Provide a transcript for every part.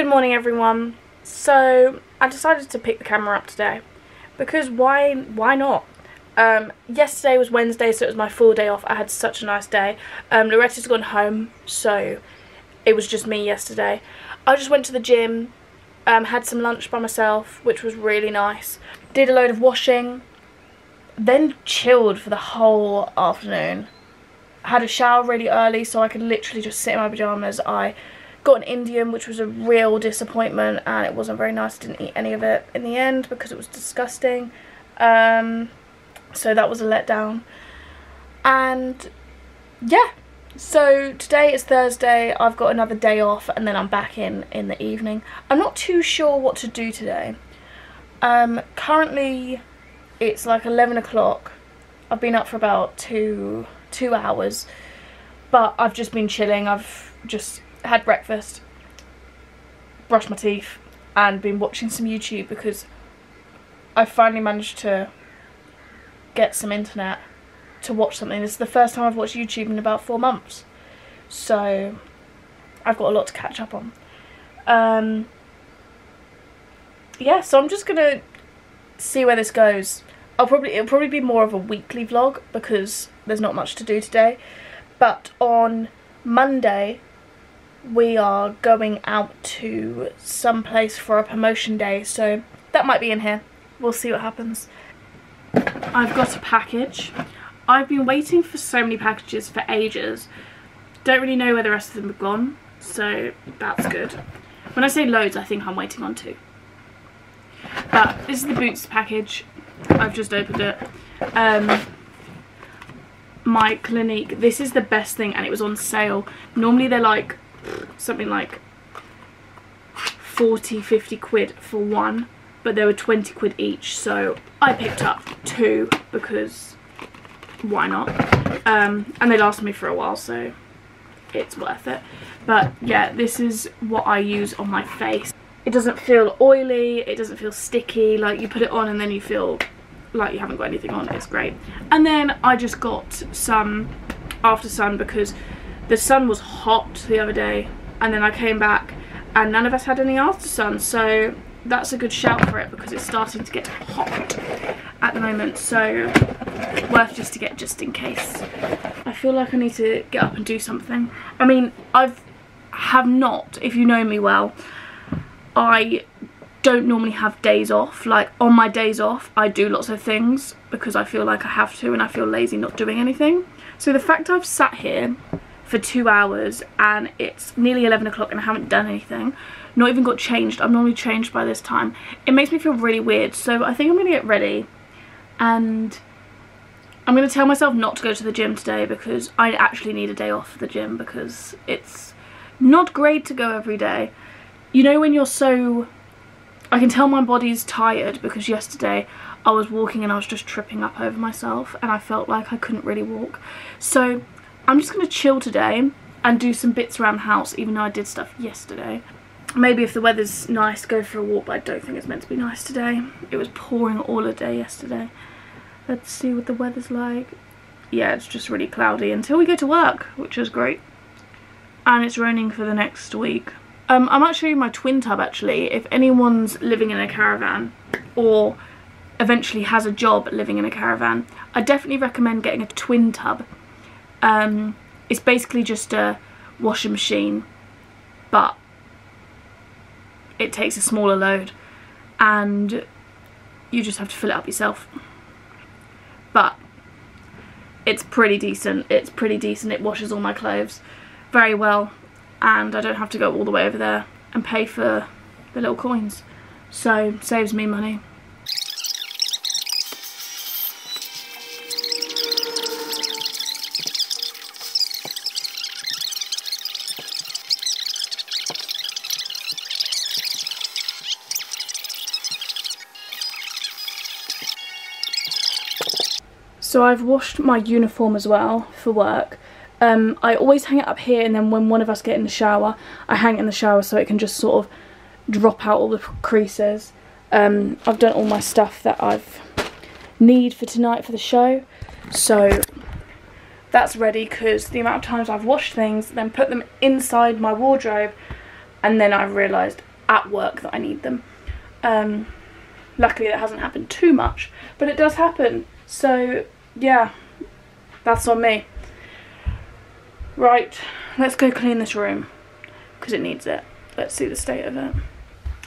Good morning everyone. So I decided to pick the camera up today because why why not? Um, yesterday was Wednesday so it was my full day off. I had such a nice day. Um, Loretta's gone home so it was just me yesterday. I just went to the gym, um, had some lunch by myself which was really nice. Did a load of washing, then chilled for the whole afternoon. Had a shower really early so I could literally just sit in my pyjamas. I got an Indian which was a real disappointment and it wasn't very nice. I didn't eat any of it in the end because it was disgusting. Um, so that was a letdown. And yeah, so today is Thursday. I've got another day off and then I'm back in in the evening. I'm not too sure what to do today. Um, currently it's like 11 o'clock. I've been up for about two two hours but I've just been chilling. I've just had breakfast, brushed my teeth and been watching some YouTube because I finally managed to get some internet to watch something. This is the first time I've watched YouTube in about four months. So I've got a lot to catch up on. Um, yeah, so I'm just gonna see where this goes. I'll probably it'll probably be more of a weekly vlog because there's not much to do today. But on Monday we are going out to some place for a promotion day so that might be in here. We'll see what happens. I've got a package. I've been waiting for so many packages for ages. Don't really know where the rest of them have gone so that's good. When I say loads I think I'm waiting on two. But this is the Boots package. I've just opened it. Um, my Clinique. This is the best thing and it was on sale. Normally they're like something like 40, 50 quid for one. But they were 20 quid each. So I picked up two because why not? Um, and they lasted me for a while so it's worth it. But yeah, this is what I use on my face. It doesn't feel oily, it doesn't feel sticky, like you put it on and then you feel like you haven't got anything on, it's great. And then I just got some after sun because the sun was hot the other day and then I came back and none of us had any after sun so that's a good shout for it because it's starting to get hot at the moment so worth just to get just in case. I feel like I need to get up and do something. I mean I've have not, if you know me well, I don't normally have days off. Like on my days off, I do lots of things because I feel like I have to and I feel lazy not doing anything. So the fact I've sat here for two hours and it's nearly 11 o'clock and I haven't done anything, not even got changed, I'm normally changed by this time, it makes me feel really weird. So I think I'm going to get ready and I'm going to tell myself not to go to the gym today because I actually need a day off the gym because it's not great to go every day. You know when you're so I can tell my body's tired because yesterday I was walking and I was just tripping up over myself and I felt like I couldn't really walk. So I'm just going to chill today and do some bits around the house even though I did stuff yesterday. Maybe if the weather's nice, go for a walk, but I don't think it's meant to be nice today. It was pouring all the day yesterday. Let's see what the weather's like. Yeah, it's just really cloudy until we go to work, which is great. And it's raining for the next week. Um, I might show you my twin tub actually. If anyone's living in a caravan or eventually has a job living in a caravan, I definitely recommend getting a twin tub. Um, it's basically just a washing machine, but it takes a smaller load and you just have to fill it up yourself. But it's pretty decent. It's pretty decent. It washes all my clothes very well and I don't have to go all the way over there and pay for the little coins. So saves me money. So I've washed my uniform as well for work um, I always hang it up here and then when one of us get in the shower, I hang it in the shower so it can just sort of drop out all the creases. Um, I've done all my stuff that I've need for tonight for the show. So that's ready because the amount of times I've washed things, then put them inside my wardrobe and then I've realised at work that I need them. Um, luckily that hasn't happened too much, but it does happen. So yeah, that's on me. Right, let's go clean this room because it needs it. Let's see the state of it.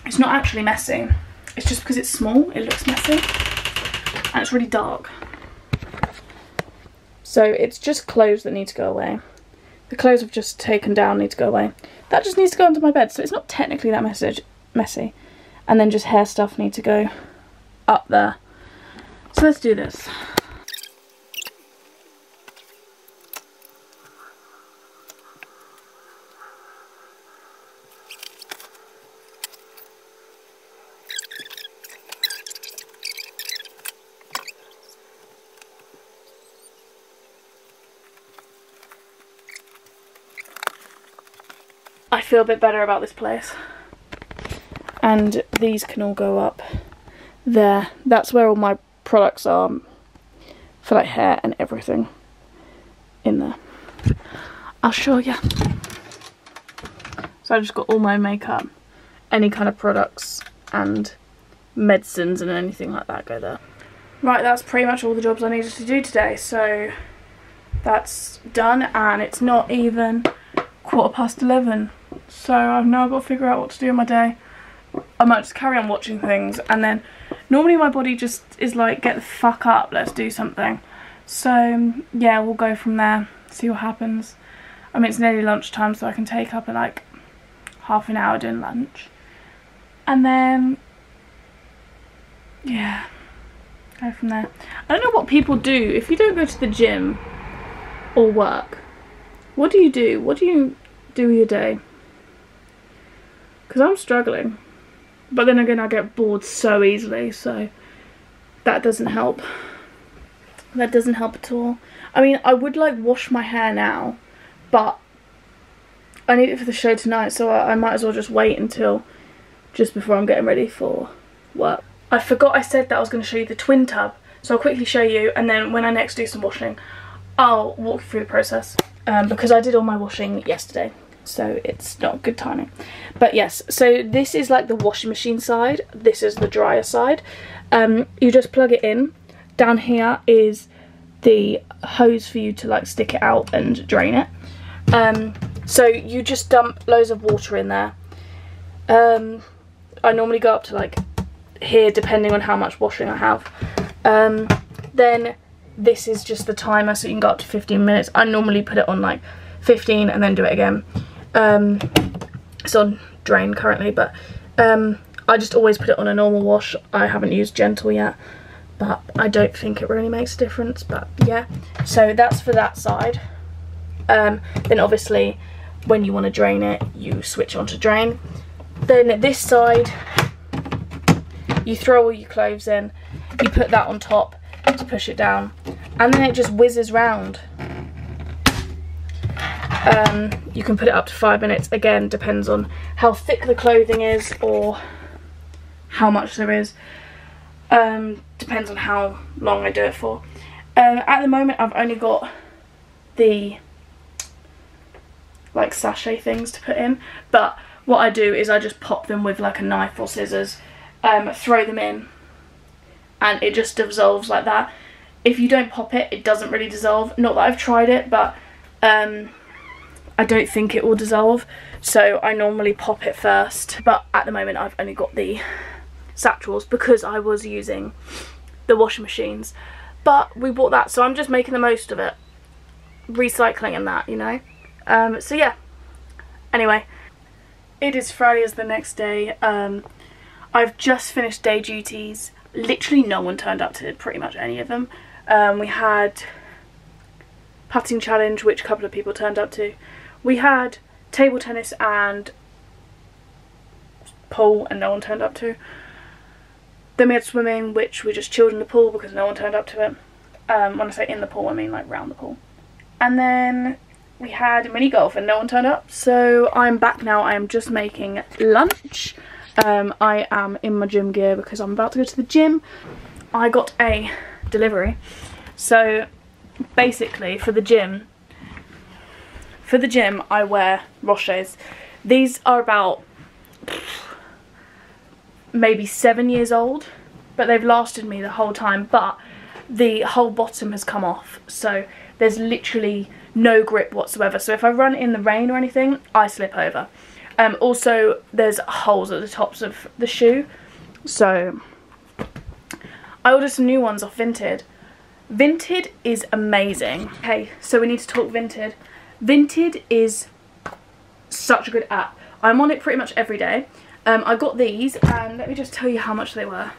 It's not actually messy. It's just because it's small, it looks messy. And it's really dark. So it's just clothes that need to go away. The clothes I've just taken down need to go away. That just needs to go under my bed, so it's not technically that message, messy. And then just hair stuff need to go up there. So let's do this. I feel a bit better about this place. And these can all go up there. That's where all my products are for like hair and everything in there. I'll show you. So I just got all my makeup, any kind of products and medicines and anything like that go there. Right, that's pretty much all the jobs I needed to do today. So that's done and it's not even quarter past 11 so I've now got to figure out what to do in my day. I might just carry on watching things and then normally my body just is like get the fuck up let's do something. So yeah we'll go from there see what happens. I mean it's nearly lunchtime so I can take up like half an hour doing lunch. And then yeah go from there. I don't know what people do. If you don't go to the gym or work what do you do? What do you do with your day because I'm struggling. But then again, I get bored so easily, so that doesn't help. That doesn't help at all. I mean, I would like wash my hair now, but I need it for the show tonight, so I, I might as well just wait until just before I'm getting ready for work. I forgot I said that I was going to show you the twin tub, so I'll quickly show you, and then when I next do some washing, I'll walk you through the process. Um, because I did all my washing yesterday so it's not good timing. But yes so this is like the washing machine side. This is the dryer side. Um, you just plug it in. Down here is the hose for you to like stick it out and drain it. Um, so you just dump loads of water in there. Um, I normally go up to like here depending on how much washing I have. Um, then this is just the timer so you can go up to 15 minutes. I normally put it on like 15 and then do it again um, it's on drain currently, but um, I just always put it on a normal wash. I haven't used gentle yet, but I don't think it really makes a difference. But yeah, so that's for that side. Um, then obviously, when you want to drain it, you switch on to drain. Then this side, you throw all your clothes in, you put that on top to push it down, and then it just whizzes round. Um, you can put it up to five minutes. Again, depends on how thick the clothing is or how much there is. Um, depends on how long I do it for. Um, at the moment, I've only got the like sachet things to put in. But what I do is I just pop them with like a knife or scissors, um, throw them in, and it just dissolves like that. If you don't pop it, it doesn't really dissolve. Not that I've tried it, but um, I don't think it will dissolve so I normally pop it first. But at the moment I've only got the satchels because I was using the washing machines. But we bought that so I'm just making the most of it. Recycling and that you know? Um, so yeah. Anyway it is Friday as the next day. Um, I've just finished day duties. Literally no one turned up to pretty much any of them. Um, we had putting challenge which a couple of people turned up to we had table tennis and pool and no one turned up to. Then we had swimming, which we just chilled in the pool because no one turned up to it. Um, when I say in the pool, I mean like round the pool. And then we had mini golf and no one turned up. So I'm back now. I am just making lunch. Um, I am in my gym gear because I'm about to go to the gym. I got a delivery. So basically for the gym, for the gym, I wear Roshes. These are about maybe seven years old, but they've lasted me the whole time. But the whole bottom has come off, so there's literally no grip whatsoever. So if I run in the rain or anything, I slip over. Um, also, there's holes at the tops of the shoe, so I ordered some new ones off Vinted. Vinted is amazing. Okay, so we need to talk Vinted. Vinted is such a good app. I'm on it pretty much every day. Um, I got these, and let me just tell you how much they were.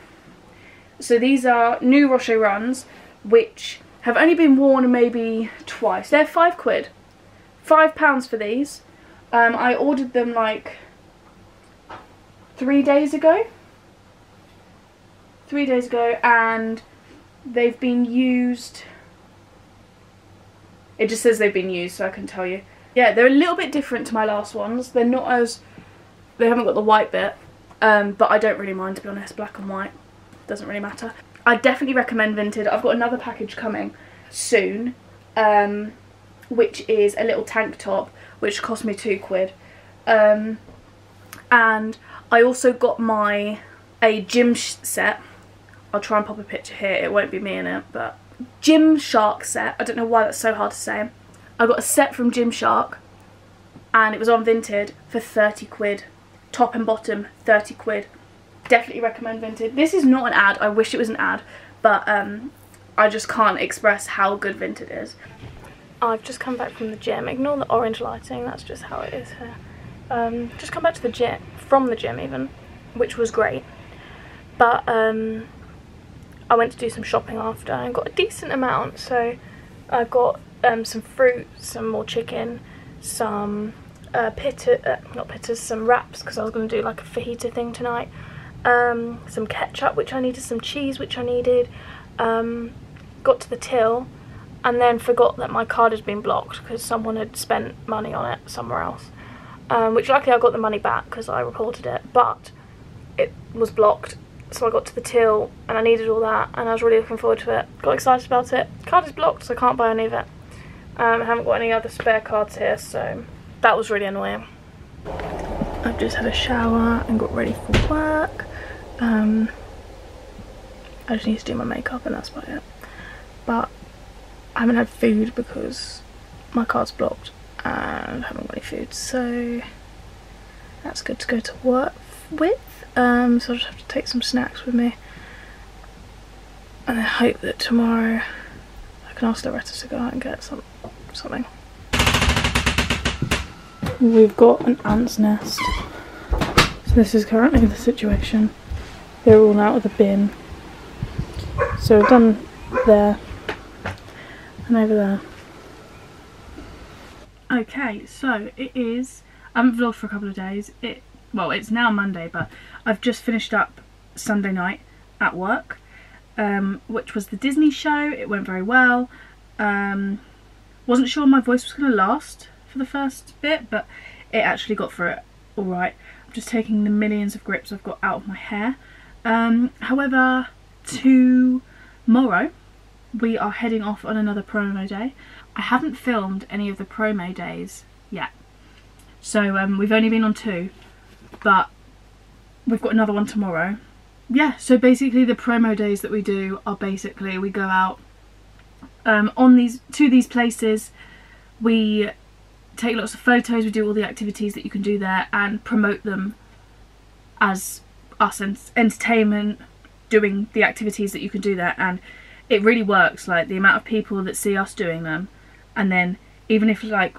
So these are new Roshe runs, which have only been worn maybe twice. They're five quid. Five pounds for these. Um, I ordered them like three days ago. Three days ago, and they've been used. It just says they've been used, so I can tell you. Yeah, they're a little bit different to my last ones. They're not as... They haven't got the white bit, um, but I don't really mind, to be honest. Black and white doesn't really matter. I definitely recommend Vinted. I've got another package coming soon, um, which is a little tank top, which cost me two quid. Um, and I also got my a gym set. I'll try and pop a picture here. It won't be me in it, but Gymshark set. I don't know why that's so hard to say. I got a set from Gymshark, and it was on Vinted for 30 quid. Top and bottom, 30 quid definitely recommend Vinted. This is not an ad, I wish it was an ad, but um, I just can't express how good Vinted is. I've just come back from the gym. Ignore the orange lighting, that's just how it is here. Um, just come back to the gym, from the gym even, which was great. But um, I went to do some shopping after and got a decent amount. So I got um, some fruit, some more chicken, some uh, pitta, uh, not pittas, some wraps because I was going to do like a fajita thing tonight um, some ketchup which I needed, some cheese which I needed, um, got to the till and then forgot that my card had been blocked because someone had spent money on it somewhere else. Um, which luckily I got the money back because I reported it, but it was blocked. So I got to the till and I needed all that and I was really looking forward to it. Got excited about it. Card is blocked so I can't buy any of it. Um, I haven't got any other spare cards here so that was really annoying. I've just had a shower and got ready for work. Um, I just need to do my makeup and that's about it. But I haven't had food because my card's blocked and I haven't got any food. So that's good to go to work with. Um, so I'll just have to take some snacks with me. And then hope that tomorrow I can ask Loretta to go out and get some something. We've got an ant's nest. So this is currently the situation. They're all out of the bin. So I've done there and over there. Okay, so it is, I haven't vlogged for a couple of days. It Well, it's now Monday, but I've just finished up Sunday night at work, um, which was the Disney show. It went very well. Um, wasn't sure my voice was going to last for the first bit, but it actually got through it alright. I'm just taking the millions of grips I've got out of my hair. Um, however, tomorrow we are heading off on another promo day. I haven't filmed any of the promo days yet. So um, we've only been on two, but we've got another one tomorrow. Yeah, so basically the promo days that we do are basically we go out um, on these to these places, we take lots of photos, we do all the activities that you can do there and promote them as us and entertainment doing the activities that you can do there. And it really works like the amount of people that see us doing them. And then even if like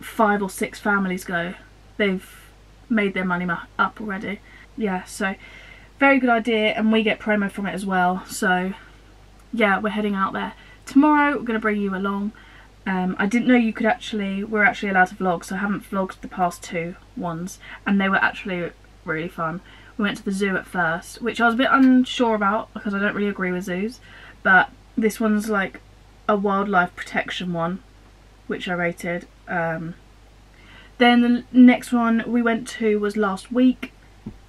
five or six families go they've made their money up already yeah so very good idea and we get promo from it as well so yeah we're heading out there tomorrow we're going to bring you along um, I didn't know you could actually, we're actually allowed to vlog, so I haven't vlogged the past two ones, and they were actually really fun. We went to the zoo at first, which I was a bit unsure about because I don't really agree with zoos. But this one's like a wildlife protection one, which I rated. Um, then the next one we went to was last week.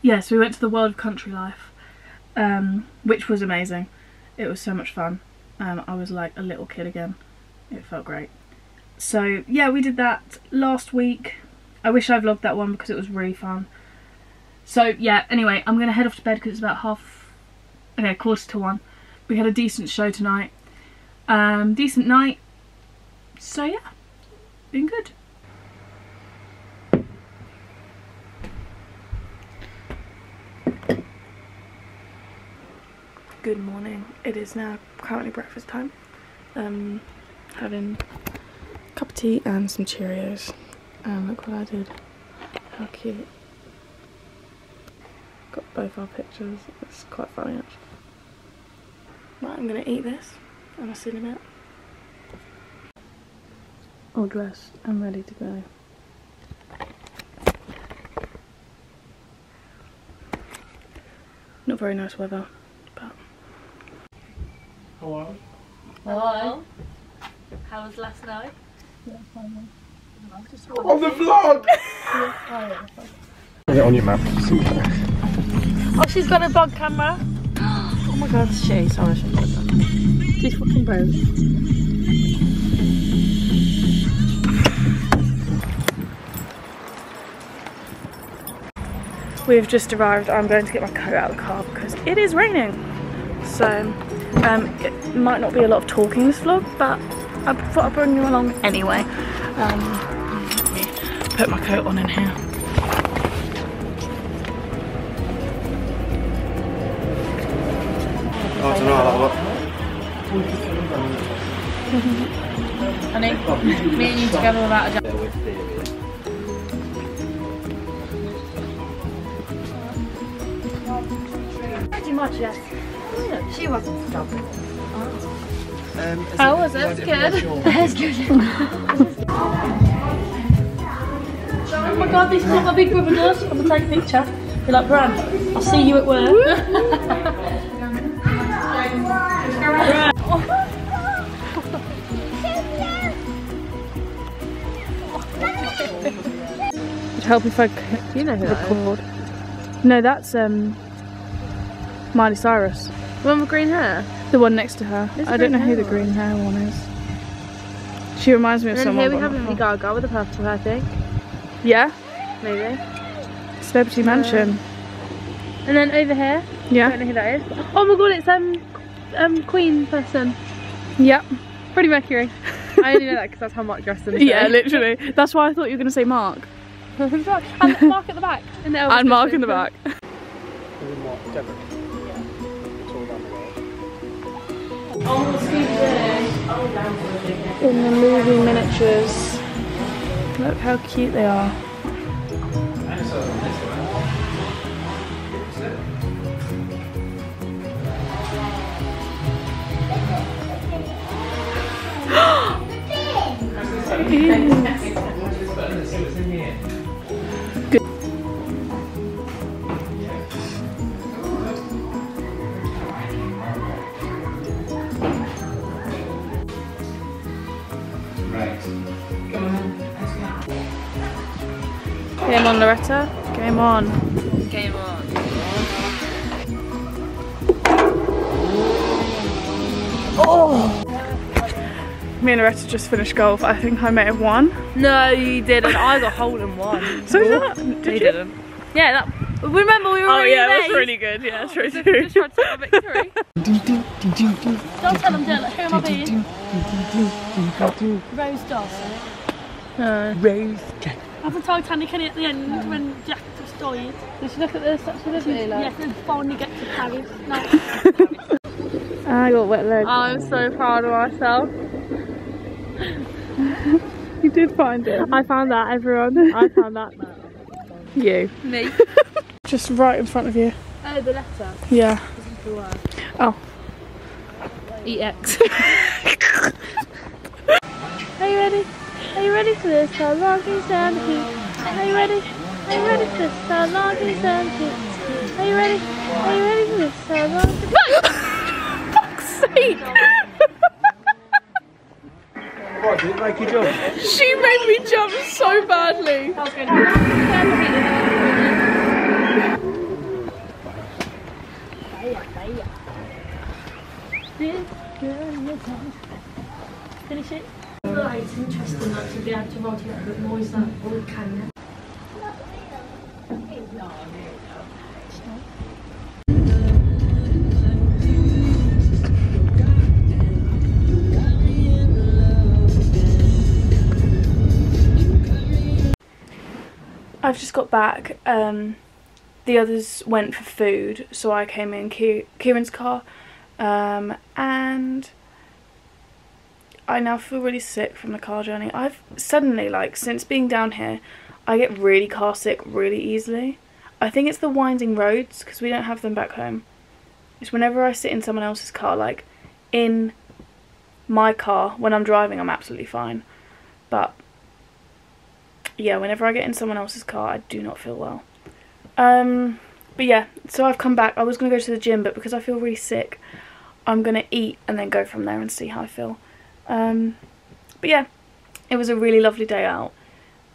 Yes, we went to the World of Country Life, um, which was amazing. It was so much fun. Um, I was like a little kid again. It felt great. So yeah, we did that last week. I wish I vlogged that one because it was really fun. So yeah, anyway, I'm gonna head off to bed because it's about half, okay, quarter to one. We had a decent show tonight. Um, decent night. So yeah, been good. Good morning. It is now currently breakfast time. Um, having a cup of tea and some Cheerios. And look what I did. How cute. Got both our pictures. It's quite funny actually. Right, I'm gonna eat this and I'll see you in a minute. All dressed and ready to go. Not very nice weather, Hello. Hello. How was last night? On the vlog! Get on your map. Oh, she's got a vlog camera. Oh my god, she. Sorry, I shouldn't that. She's fucking broke. We've just arrived. I'm going to get my coat out of the car because it is raining. So um, it might not be a lot of talking this vlog, but I thought I'd bring you along anyway. Um, let me put my coat on in here. I don't. Honey, me and you together without a much, yes. She wasn't stubborn. How was it? Good. That's good. oh my god, this is what my big brother does. gonna take a picture. Be like, Bran, I'll see you at work. Would help if I could you know who record. No, that's um Miley Cyrus. The one with green hair. The one next to her. There's a I don't know who the green hair one is. She reminds me of And then someone. here we have I'm Lady Gaga with a purple hair thing. Yeah, Maybe. Celebrity Mansion. And then over here, Yeah. I don't know who that is. Oh my god, it's um um Queen person. Yep. Freddie Mercury. I only know that because that's how Mark dressed in the yeah. Literally. That's why I thought you were going to say Mark and Mark at the back. In the and Mark in the back. In the movie miniatures. Look how cute they are. Game on, Loretta. Game on. Game on. Oh! Me and Loretta just finished golf. I think I may have won. No, you didn't. I got hold in one. So that, did He you? didn't. Yeah, that. Remember we were Oh really yeah, it late. was really good. Yeah, true. So true. just tried to take victory. Don't tell them, Dylan. Who am I being? Rose Dawson. Rose. That's the Titanic in it at the end when Jack just died. Did you look at the Statue of Liberty? Yes, and finally get to Paris. No. I got wet legs. I'm so proud of myself. you did find it. I found that, everyone. I found that. You. Me. Just right in front of you. Oh, the letter. Yeah. Oh. EX. Are you ready? Are you ready for this? How long is down the heat? Are you ready? Are you ready for this? How long is down the heat? Are you ready? Are you ready for this? How long is Fuck's sake! What, did it make you jump? she made me jump so badly. Finish it. Interesting not to to vote here, but more is that all I've just got back. Um, the others went for food, so I came in Kieran's car um, and I now feel really sick from the car journey. I've suddenly, like, since being down here, I get really car sick really easily. I think it's the winding roads because we don't have them back home. It's whenever I sit in someone else's car, like in my car when I'm driving, I'm absolutely fine, but yeah, whenever I get in someone else's car, I do not feel well. Um, but yeah, so I've come back. I was going to go to the gym, but because I feel really sick, I'm going to eat and then go from there and see how I feel. Um, but yeah, it was a really lovely day out.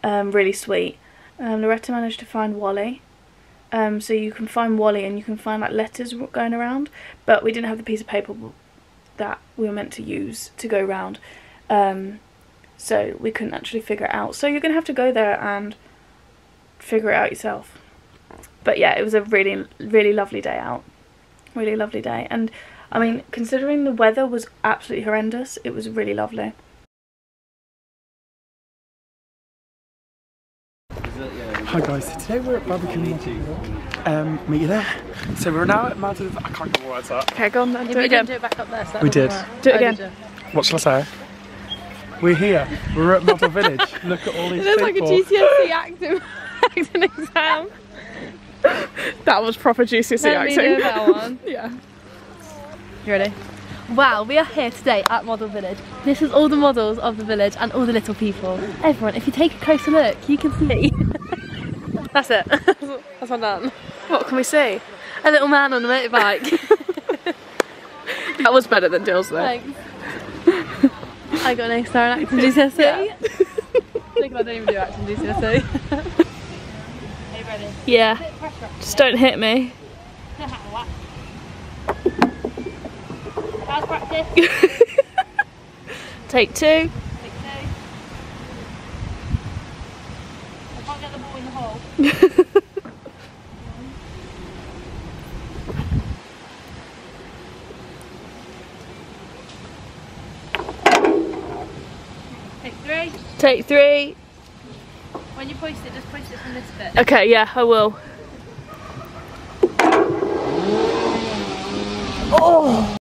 Um, really sweet. Um, Loretta managed to find Wally. Um, so you can find Wally and you can find like letters going around, but we didn't have the piece of paper that we were meant to use to go round. Um, so we couldn't actually figure it out. So you're going to have to go there and figure it out yourself. But yeah, it was a really, really lovely day out. Really lovely day. And I mean, considering the weather was absolutely horrendous, it was really lovely. Hi guys, so today we're at Babbacombe Um, meet you there. So we're now at Mountain. I can't remember what it's at. Okay, go on then. If Do it again. don't do it back up there, so We did. work. Do it Oh, again. did? What shall I say? We're here. We're at Model Village. Look at all these It looks like a people. GCSE acting, acting exam. That was proper GCSE Let me do that one. Yeah. You ready? Wow, we are here today at Model Village. This is all the models of the village and all the little people. Everyone, if you take a closer look, you can see. That's it. That's one done. What can we see? A little man on a motorbike. That was better than Dill's though. Thanks. I got an A star in acting GCSE. Think I don't even do acting GCSE. Are you ready? Yeah. Just don't hit me. How's practice? Take two. Take two. I can't get the ball in the hole. Three. Take three. When you post it, just post it from this bit. Okay, yeah, I will. Oh!